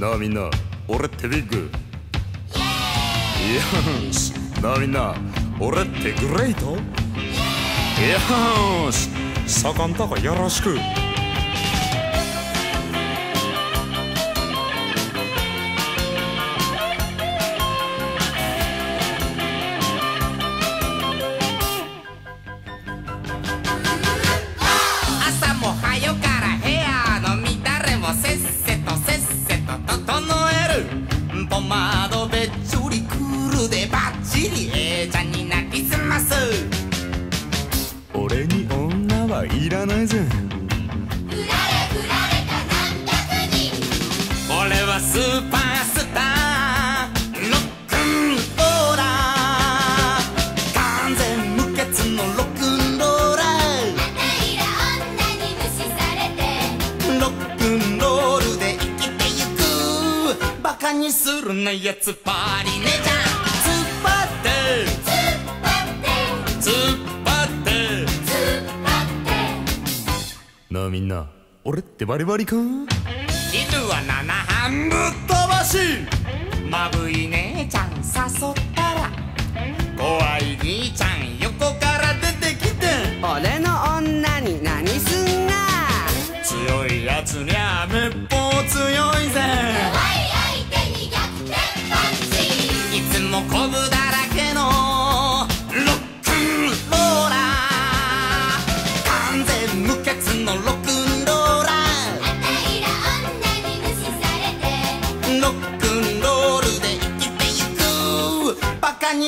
なあみんな俺ってビッグよし。なあみんな俺ってグレート？よし。そこんとこよろしく。って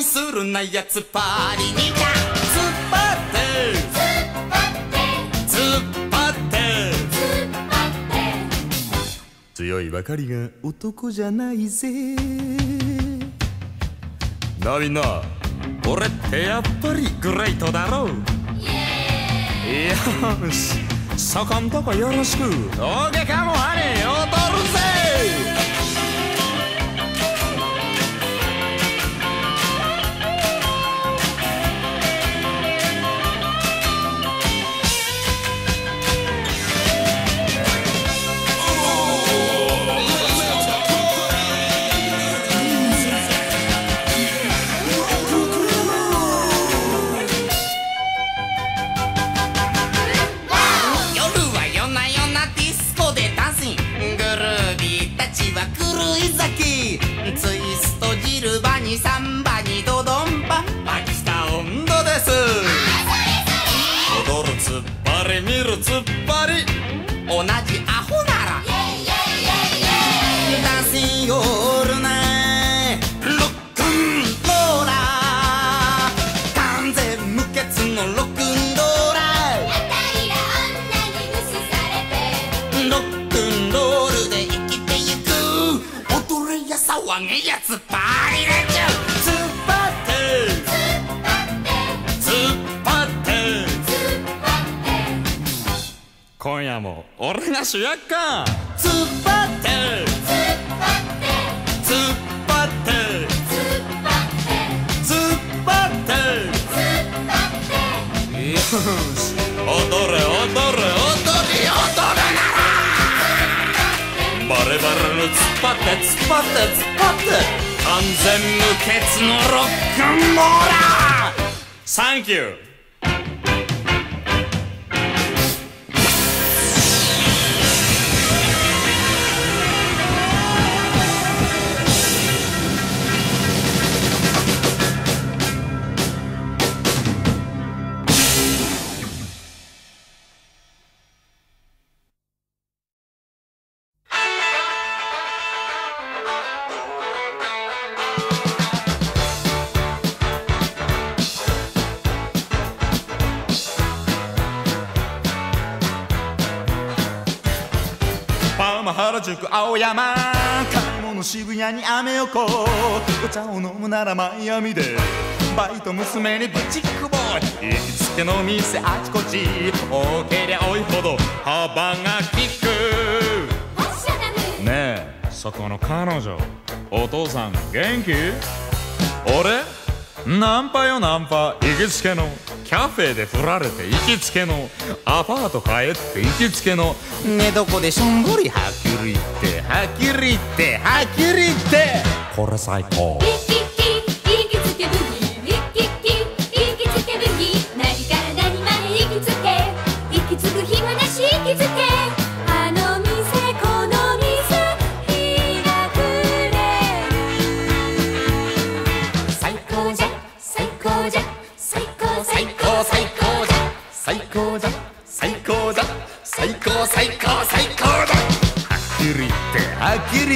するなやつパーリにちゃん突っ張って。突っ張って。強いばかりが男じゃないぜ。なあみんな俺ってやっぱりグレートだろう。よし。そこんとこよろしく。おげかもハニーっ張り。同じアホなら。ダンシングオールナイトロックンローラー。完全無欠のロックンローラーロックンロールで生きてゆく。踊れや騒げやつパ今夜も。俺が主役か突っ張って。突っ張って。突っ張って。よし踊れ踊れ踊り踊るなバレバレの突っ張って。突っ張って。突っ張って。完全無欠のロックンローラーサンキュー宿青山。買い物渋谷にアメ横お茶を飲むならマイアミでバイト娘にブチックボーイ。行きつけの店あちこち多けりゃ多いほど幅が利く。ねえそこの彼女お父さん元気？俺？ナンパよナンパ行きつけのキャフェで振られて行きつけのアパート帰って行きつけの寝床でしょんぼりはっきり言ってはっきり言ってはっきり言って。これ最高。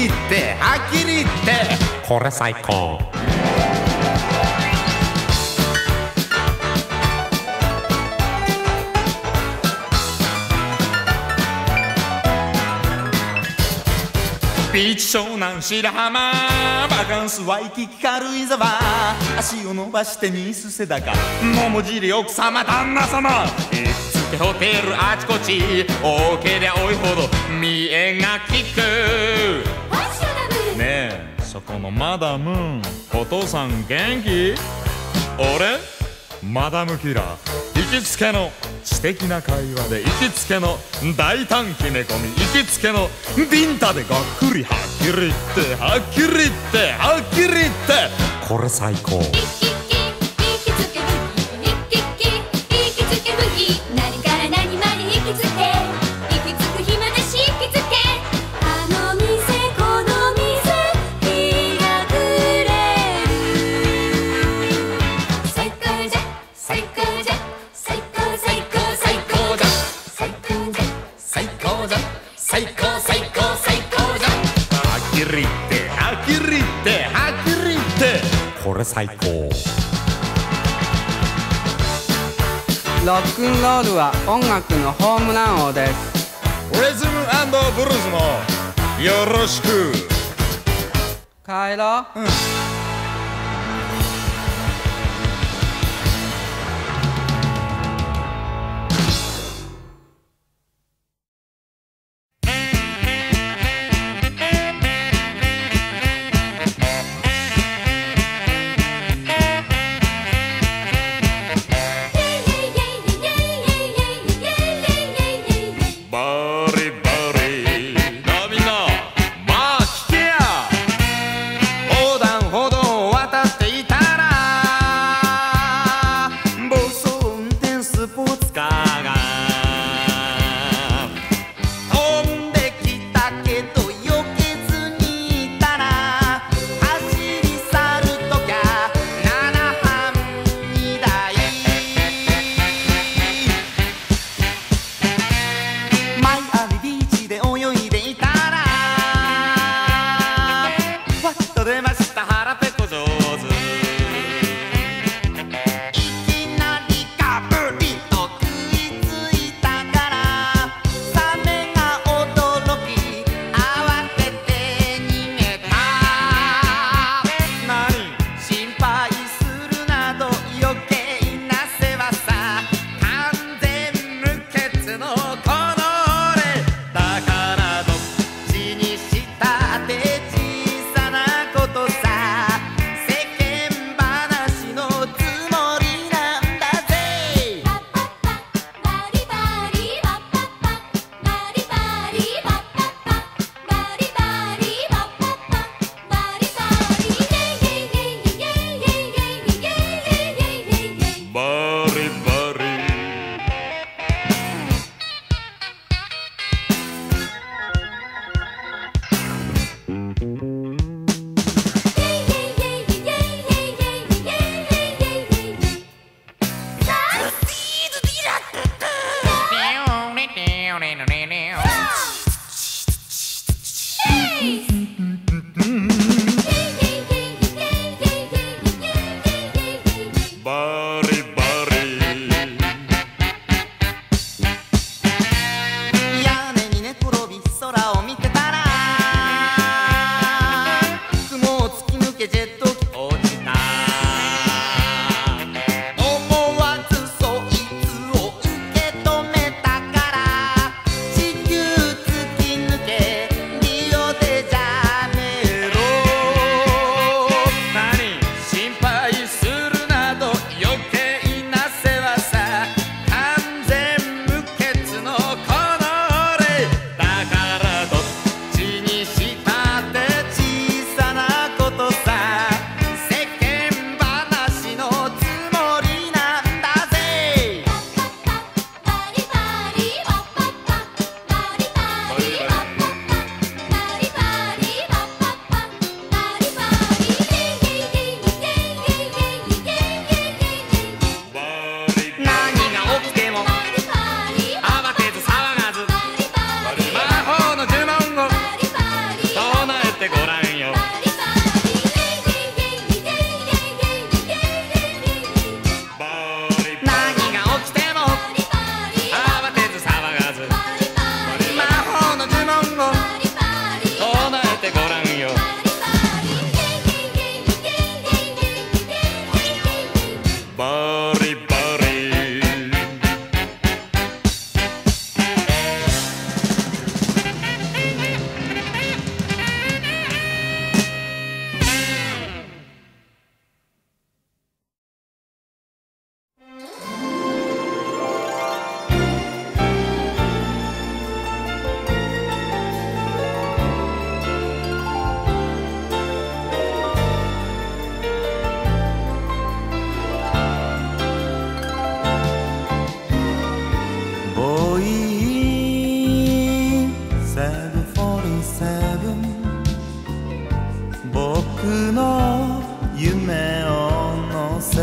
り言ってはっきり言って。これ最高。ビーチ湘南白浜。バカンスワイキキ軽井沢。足を伸ばしてニスセダカ。桃尻奥様旦那様。いつけホテルあちこち。多けりゃ多いほど見えが利くそこのマダムお父さん元気？俺？マダムキラー。行きつけの知的な会話で行きつけの大胆決め込み。行きつけのビンタでがっくりはっきり言ってはっきり言ってはっきり言って。これ最高。最高。ロックンロールは音楽のホームラン王です。リズムブルースもよろしく。帰ろう、バ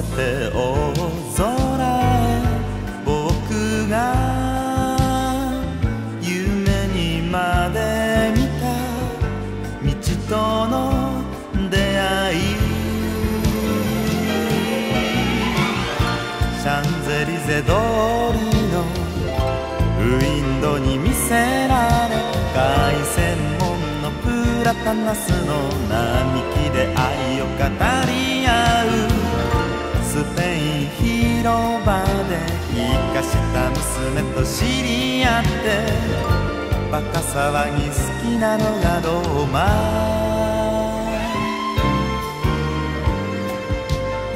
せて大空へ。僕が夢にまで見た道との出会い。シャンゼリゼ通りのウインドに見せられ凱旋門のプラタナスの並木で愛を語り合う。場で生かした娘と知り合ってバカ騒ぎ好きなのがローマ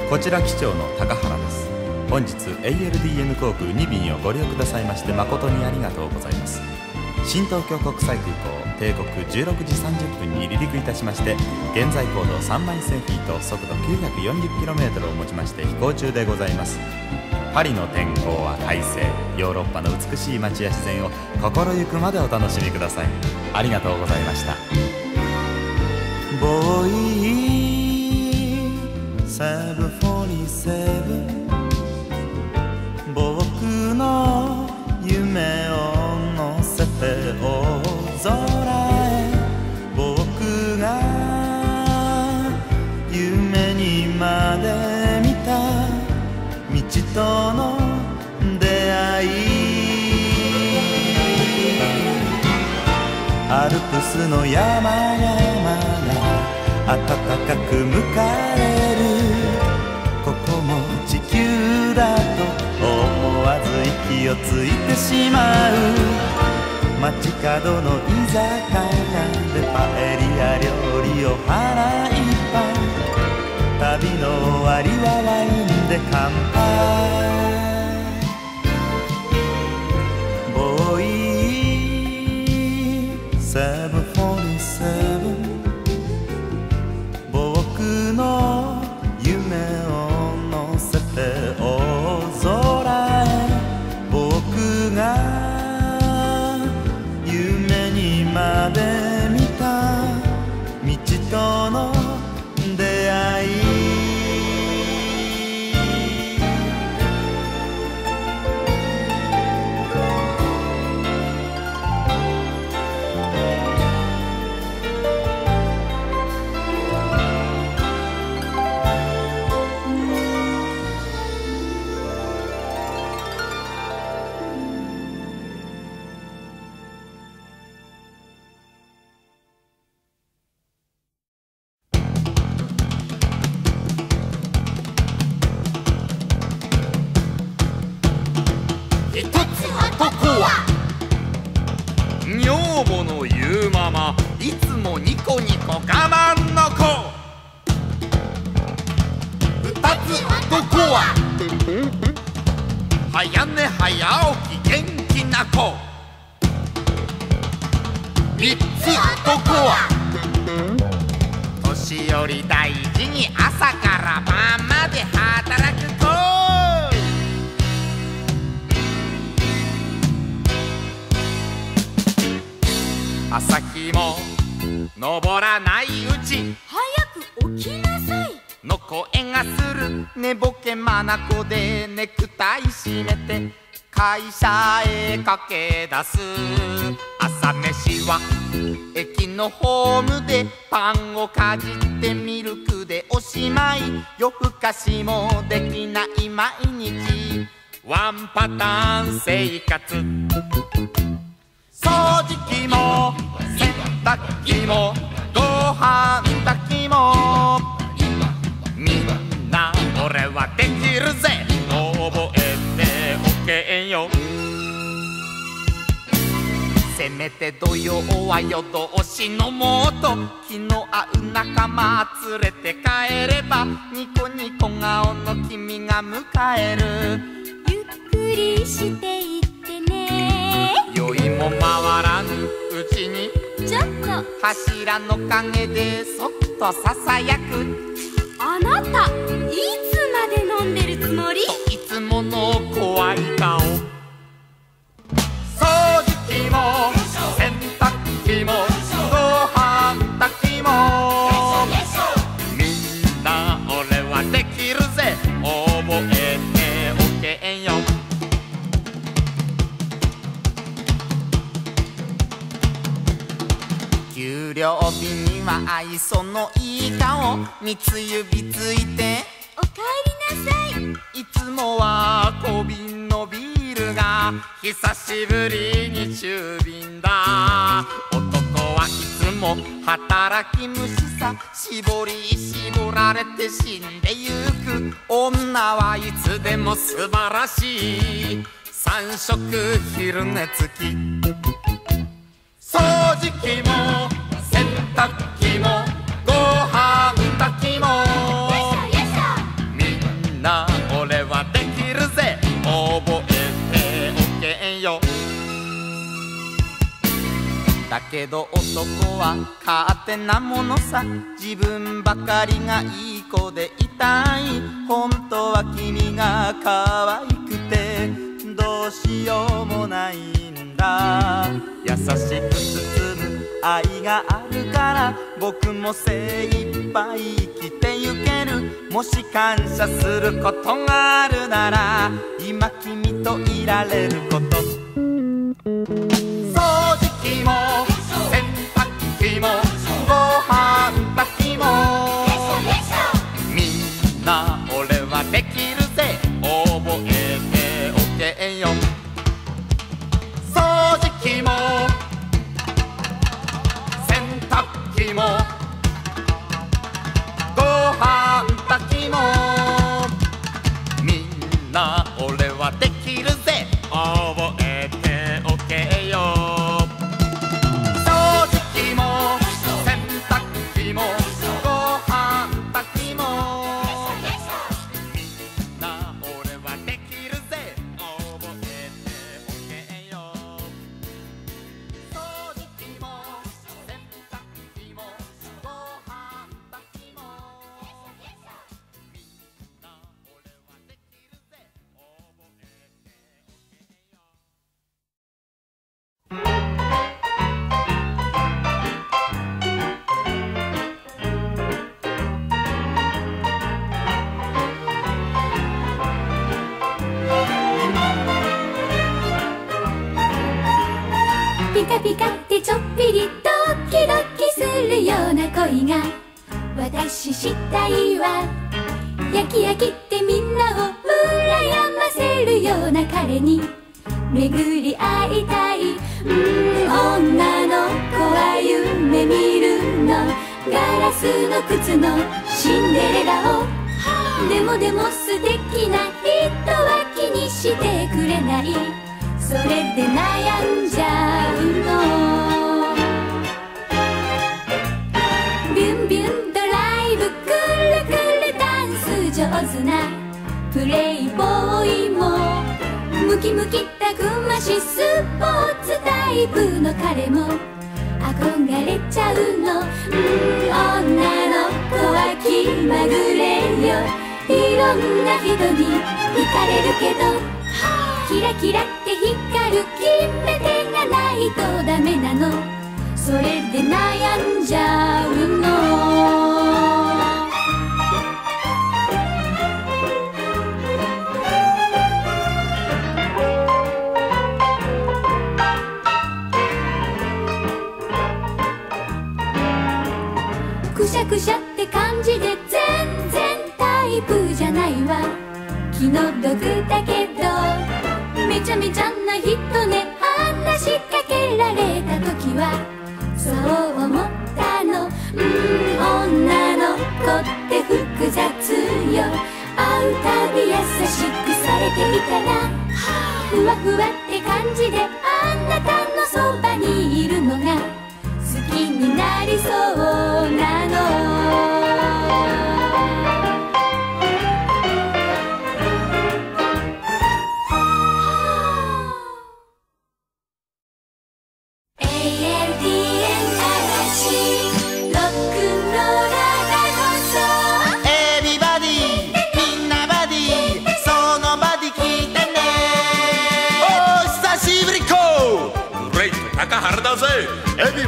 こちら機長の高原です。本日 ALDN 航空2便をご利用くださいまして誠にありがとうございます。新東京国際空港定刻16時30分に離陸いたしまして現在高度3万1000フィート速度 940km をもちまして飛行中でございます。パリの天候は快晴。ヨーロッパの美しい街や自然を心ゆくまでお楽しみください。ありがとうございました。ボーイ747ルプスの山々が暖かく迎える。ここも地球だと思わず息をついてしまう。街角の居酒屋でパエリア料理を腹いっぱい。旅の終わりはワインで乾杯。言うままいつもニコニコ我慢の子。二つ男は？早寝早起き元気な子。三つ男は？年寄り大事に朝から晩まで働く朝日も昇らないうち早く起きなさい。の声がする。寝ぼけまなこでネクタイ締めて会社へ駆け出す。朝飯は駅のホームでパンをかじってミルクでおしまい。夜更かしもできない毎日。ワンパターン生活掃除機も洗濯機もご飯炊きもみんな俺はできるぜ。覚えておけんよ。せめて土曜は夜通しのもと気の合う仲間連れて帰ればニコニコ顔の君が迎える。ゆっくりしていて酔いも回らぬうちにちょっと。柱の陰でそっとささやく。あなたいつまで飲んでるつもり？三つ指ついて。おかえりなさい。いつもは小瓶のビールが久しぶりに中瓶だ。男はいつも働き虫さ。絞り絞られて死んでゆく。女はいつでも素晴らしい。三食昼寝付き。掃除機も洗濯だけど男は勝手なものさ。自分ばかりがいい子でいたい。本当は君が可愛くて。どうしようもないんだ。優しく包む愛があるから。僕も精一杯生きてゆける。もし感謝することがあるなら。今君といられること。れない。それで悩んじゃうの。ビュンビュンドライブくるくるダンス上手な。プレイボーイも。ムキムキたくましスポーツタイプの彼も。憧れちゃうの。女の子は気まぐれよ。いろんな人に惹かれるけど。キラキラって光る決め手がないとダメなの。それで悩んじゃうの。くしゃくしゃって感じで全然タイプじゃないわ。気の毒だけど。めちゃめちゃな人ね。話しかけられた時はそう思ったの。うん女の子って複雑よ。会うたび優しくされていたらふわふわって感じであなたのそばにいるのが好きになりそうなの「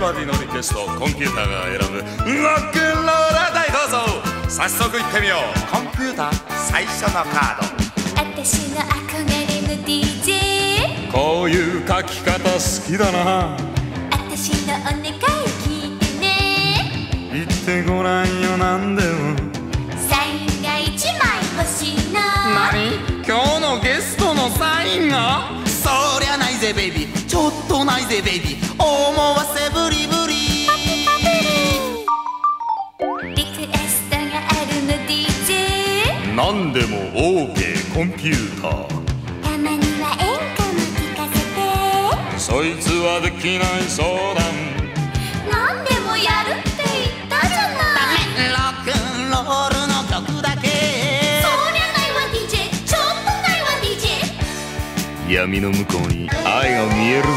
バディのリクエストコンピューターが選ぶ。ロックンローラー大放送早速行ってみよう。コンピューター最初のカード。そ私の憧れの DJ こういう書き方好きだな。私のお願い聞いてね。してごらんよなんでも。サインが一枚欲しいな。何？今日のゲストのサインが？そりゃないぜベイビーちょっとないぜベイビー。思わせブリブリ。リクエストがあるの DJ 何でも OK コンピューター。たまには演歌も聞かせて。そいつはできない相談。何でもやる闇の向こうに愛が見えるぜ。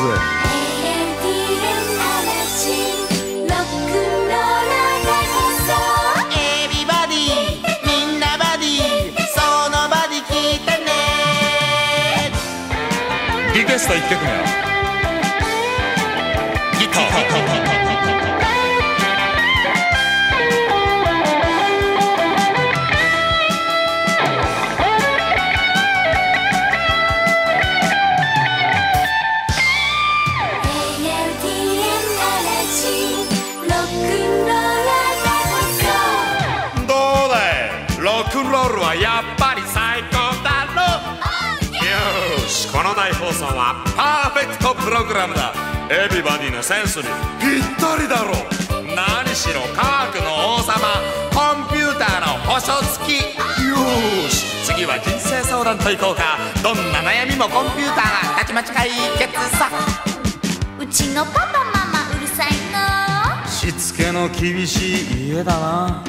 リクエスト1曲目は？ギターパーフェクトプログラムだ。エビバディのセンスに。ぴったりだろ。何しろ科学の王様。コンピューターの保証付き。よし。次は人生相談といこうか。どんな悩みもコンピューターがたちまち解決さ。うちのパパママうるさいの。しつけの厳しい家だな。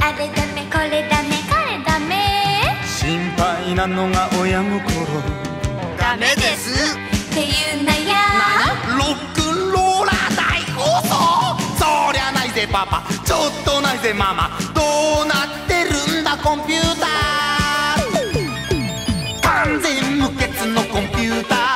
あれダメこれダメこれダメ心配なのが親心ダメです。っていうなや。ロックンローラー大放送。そりゃないぜパパ。ちょっとないぜママ。どうなってるんだコンピューター。完全無欠のコンピューター。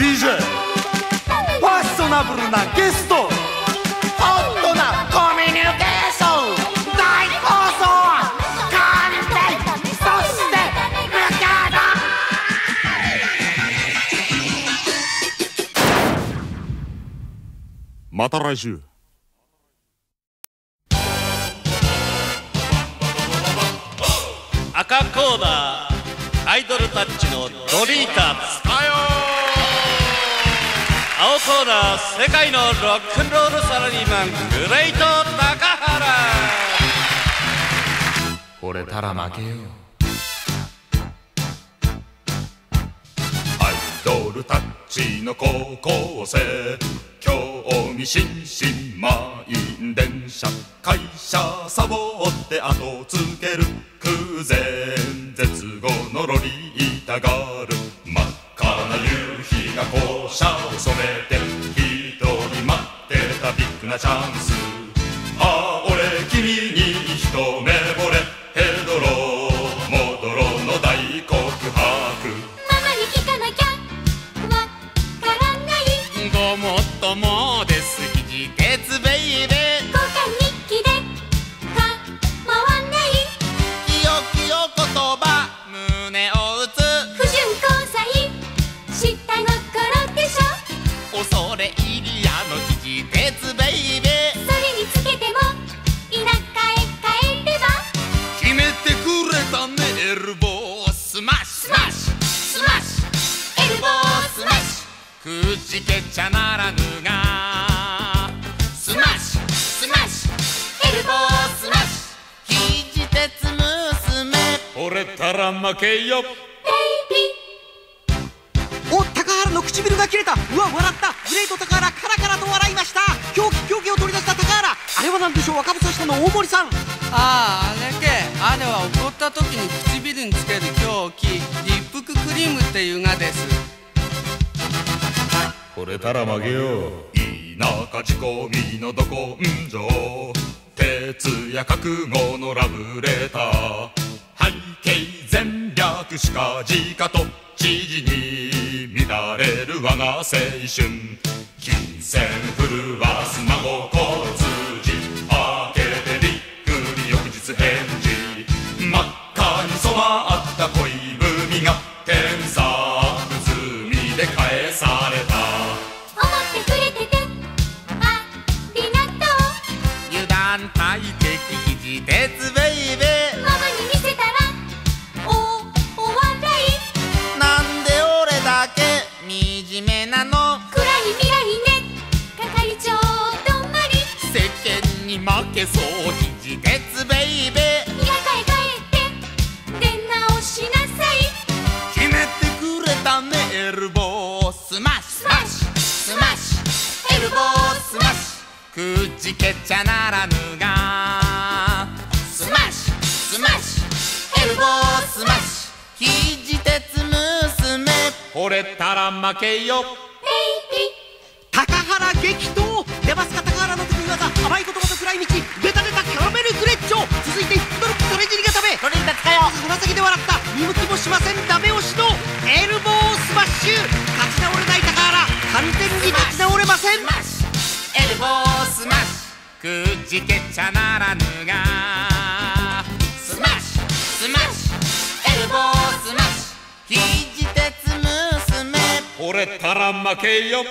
DJ ファッショナブルなゲスト。ホットなコミュニケーション。大放送完成そして無価だ。また来週。世界のロックンロールサラリーマングレイト高原。惚れたら負けよアイドルたちの高校生興味津々。満員電車会社サボって後つける。空前絶後のロリータガール真っ赤な夕日が校舎を染めてなチャンスシくじけちゃならぬが。スマッシュスマッシュュエルボースマッシ肘鉄娘惚れたら負けよ。ュベイビー。お高原の唇が切れた。うわ笑った。グレート高原カラカラと笑いました。狂気狂気を取り出した高原。あれは何でしょう？若武蔵下の大森さん。あああれけ。あれは怒った時に唇につける狂気。リップククリームっていうがです惚れたら負けよ中仕込みのど根性徹夜覚悟のラブレター。背景全略しかじかと知事に乱れる我が青春。金銭震わす真心けちゃならぬが。スマッシュスマッシュエルボースマッシュ。肘鉄娘惚れたら負けよ。ペイピ高原激闘出ますか高原の得意技甘い言葉と暗い道。ベタベタキャラメルグレッチョ。続いてフットロックトレジリが食べ。トレンダ使よ。紫で笑った。見向きもしません。ダメ押しの。エルボースマッシュ。立ち直れない高原。完全に立ち直れません。エルボースマッシュくじけちゃならぬが。スマッシュスマッシュエルボースマッシュ。肘鉄娘。惚れたら負けよ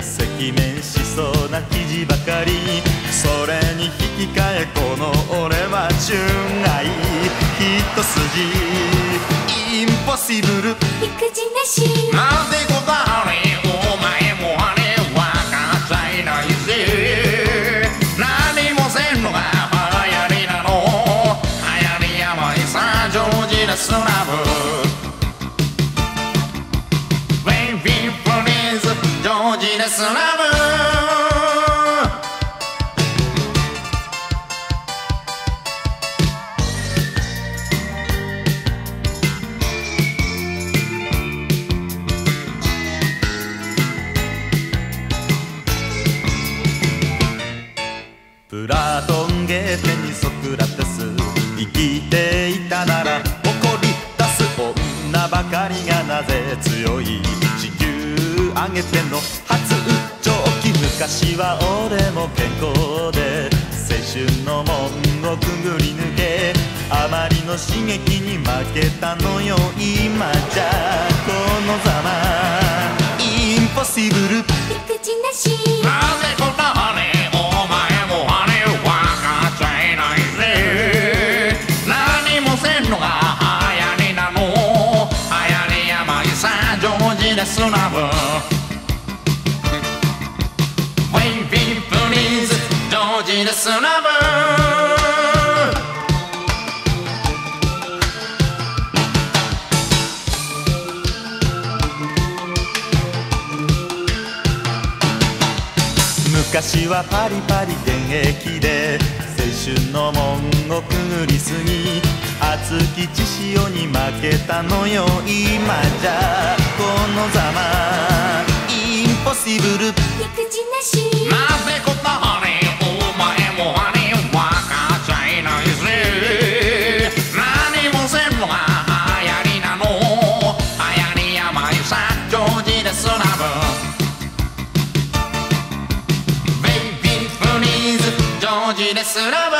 赤面しそうな記事ばかりそれに引き換えこの俺は純愛一筋インポッシブル育児なしなんてことあれ生きていたなら怒り出す女ばかりがなぜ強い地球上げての初長期昔は俺も健康で青春の門をくぐり抜けあまりの刺激に。負けたのよ今じゃこのざまインポッシブル育児なしなぜこんなージレスラブ Baby please ジョージレスラブ昔はパリパリ現役で春の門をくぐりすぎ熱き血潮に負けたのよ今じゃ。このざまインポッシブル。育児なしなぜこんな羽 Listen up.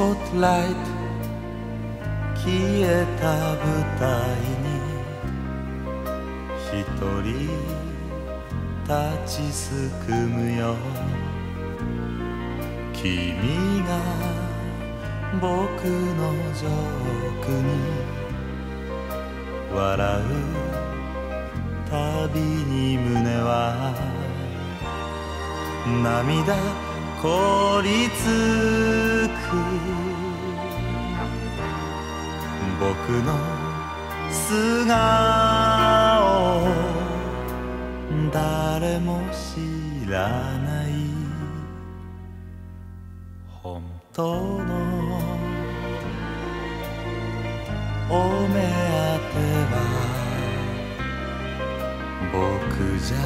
ポットライト消えた舞台に一人立ちすくむよ。君が僕のジョークに笑うたびに胸は涙凍りつく。僕の素顔誰も知らない。本当のお目当ては僕じゃ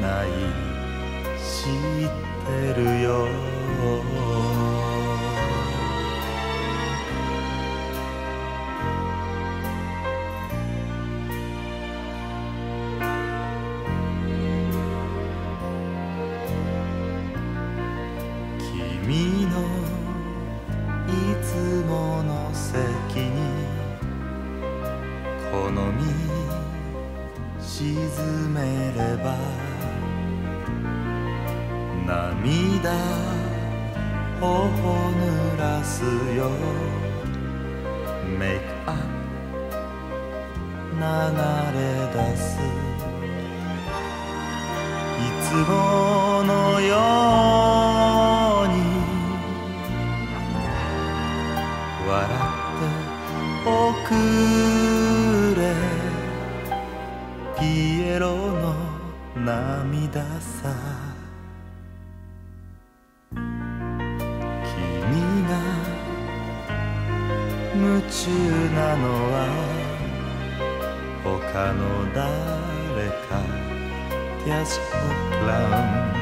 ない。知ってるよ。頬濡らすよ。メイクアップ流れ出す。いつものように。笑っておくれ。ピエロの涙さ。中なのは他の誰か。Just for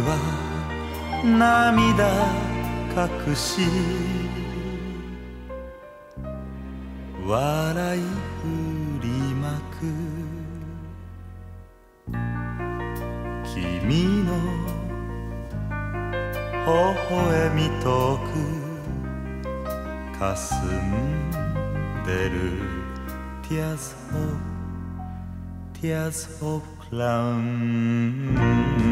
は涙隠し。笑い振りまく。君の微笑み遠く。かすんでる Tears of Tears of Clown「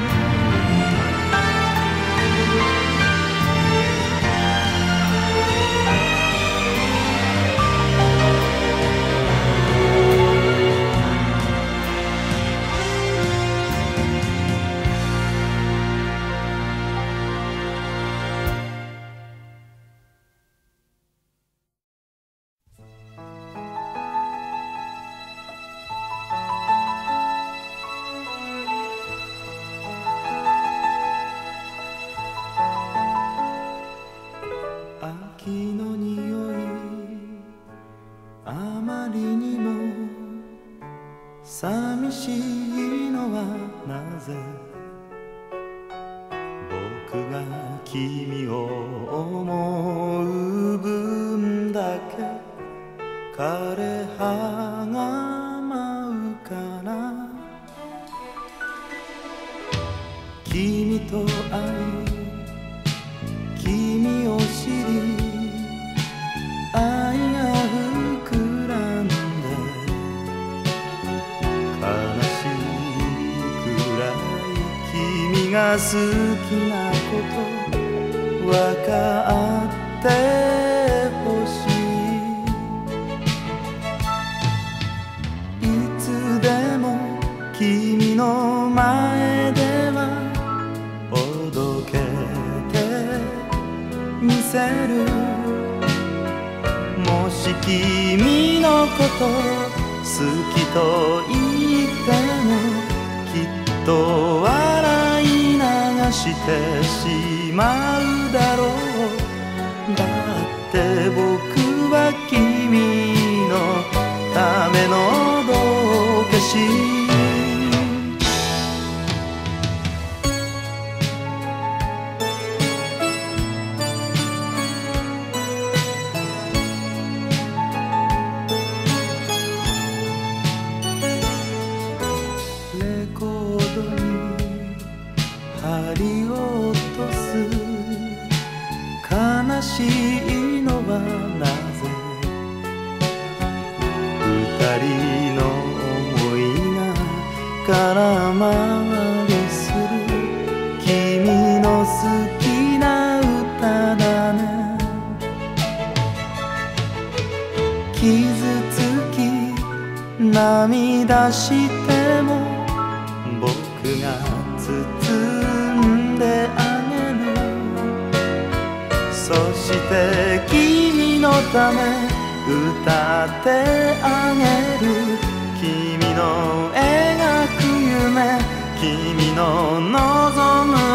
君の望む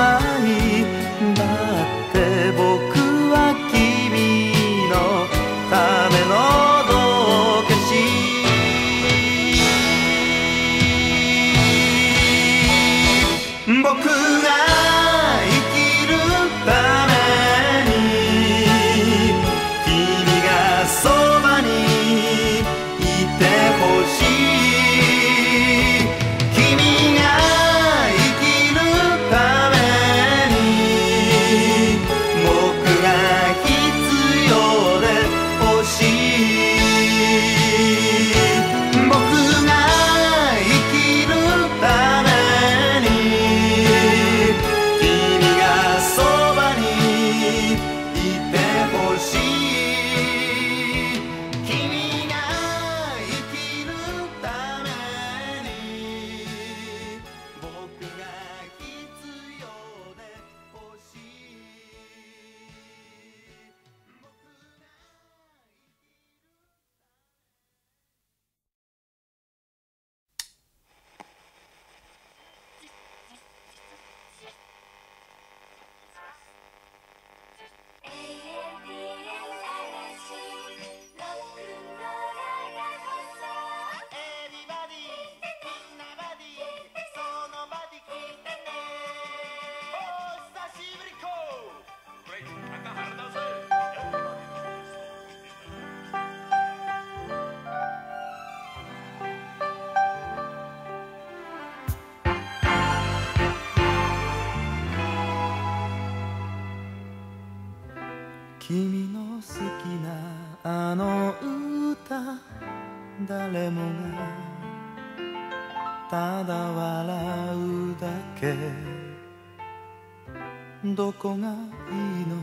どこがいいの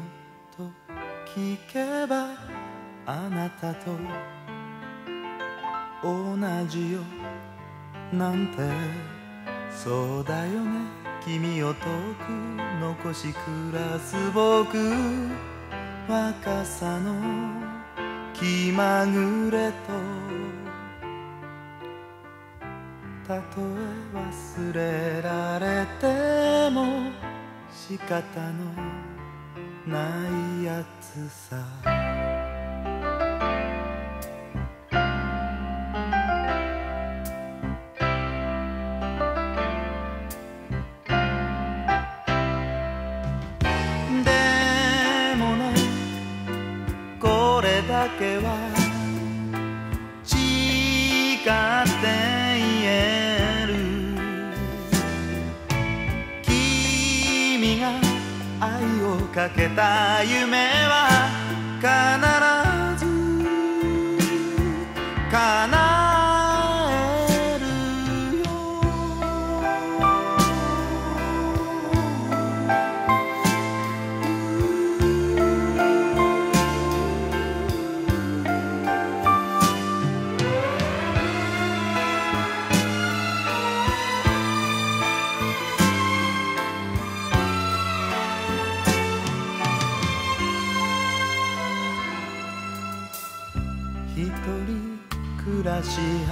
と聞けばあなたと同じよなんてそうだよね君を遠く残し暮らす僕若さの気まぐれとたとえ忘れられても仕方のないやつさ。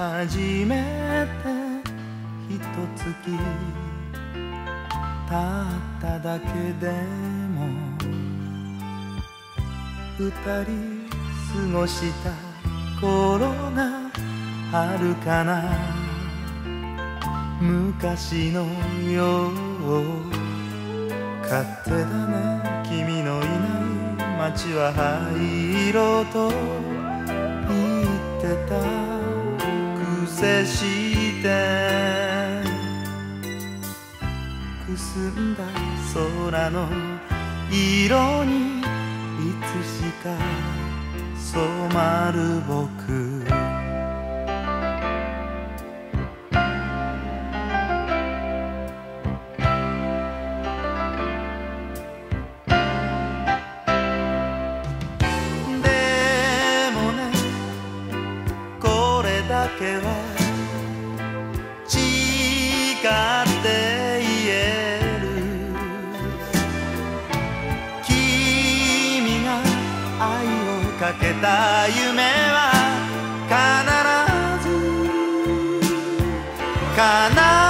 初めて一月たっただけでも二人過ごした頃があるかな。昔のよう。勝手だね君のいない街は灰色と。せして。くすんだ空の色にいつしか染まる僕。canal.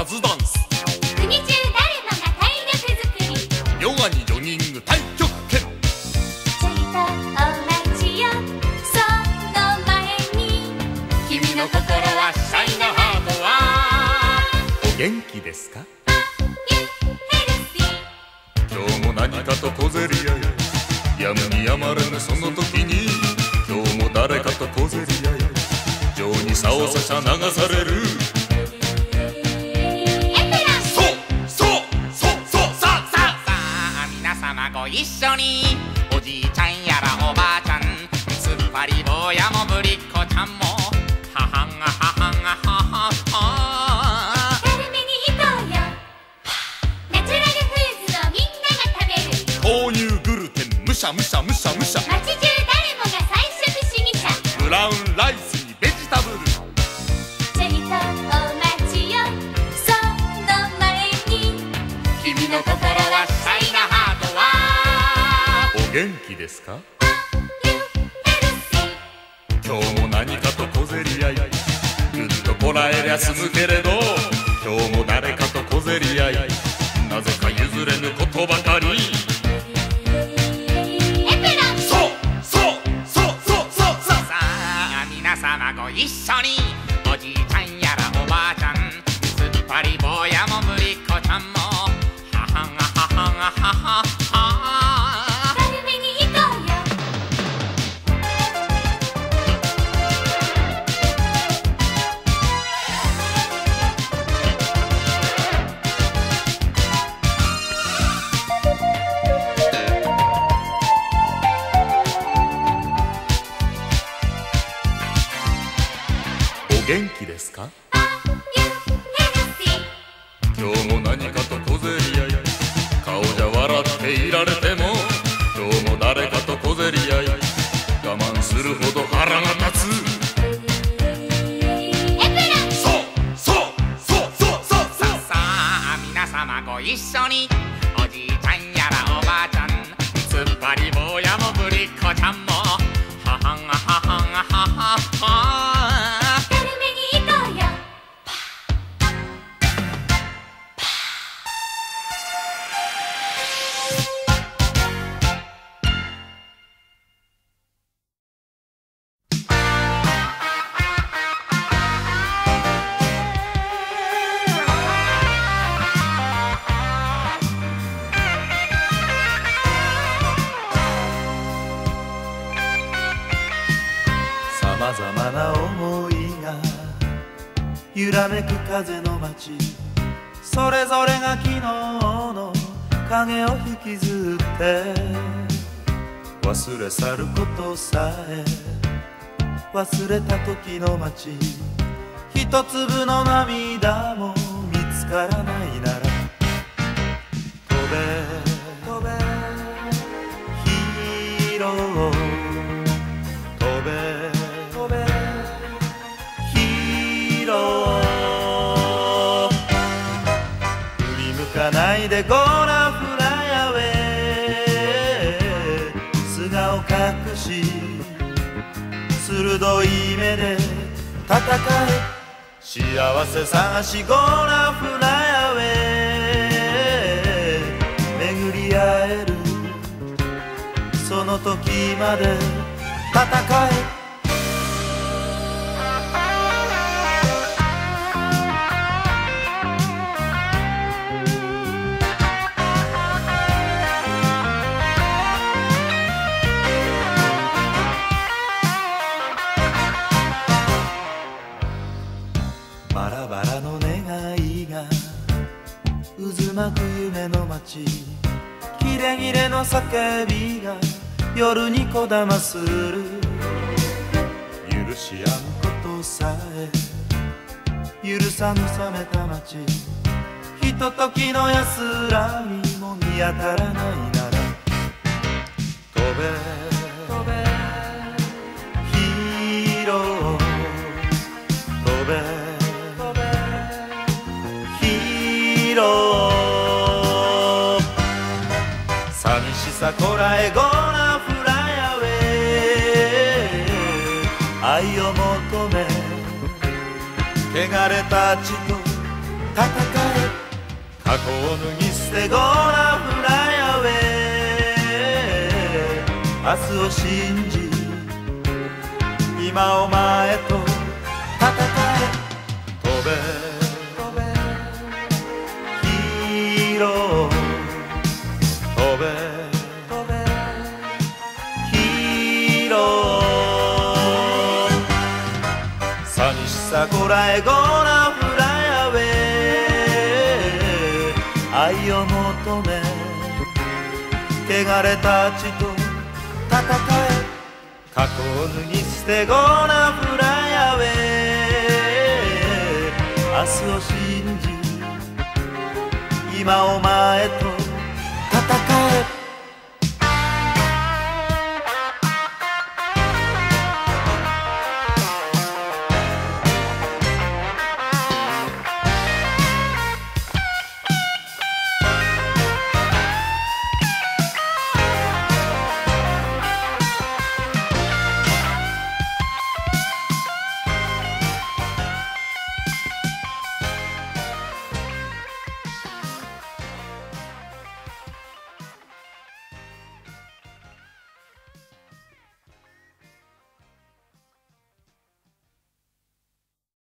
鸭子蛋。忘れた時の街。一粒の涙も見つからないなら。飛べ。飛べヒーロー。飛べ。飛べヒーロー。振り向かないでゴー。鋭い目で戦え。幸せ探しゴーラフライアウェイ巡り合える。その時まで戦え。夢の街。キレキレの叫びが夜にこだまする。許し合うことさえ許さぬ冷めた街。ひとときの安らぎも見当たらないなら飛べ。寂しさこらえゴーラフライアウェイ愛を求め汚れた血と戦え。過去を脱ぎ捨てゴーラフライアウェイ明日を信じ今を前とゴーラフライアウェイ。愛を求め汚れた血と戦え。過去を脱ぎ捨てゴーラフライアウェイ。明日を信じ今を前と